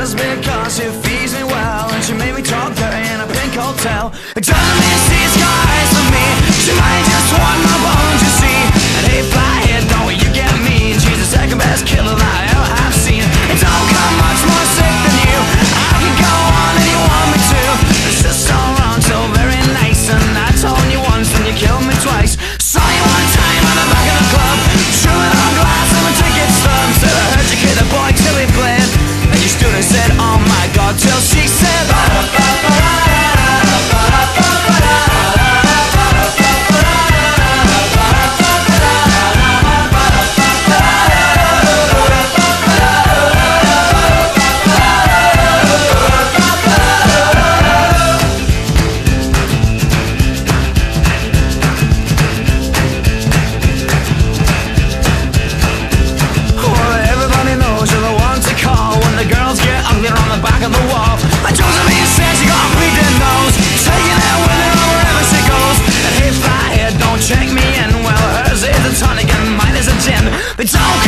just because she feeds me well. And she made me talk dirty in a pink hotel. It doesn't mean she's got for me. She might it on the back of the wall. I chose to be a said she got a bleeding nose. Taking it with her wherever she goes. And if I hear, don't check me in. Well, hers is a tonic and mine is a gin. But don't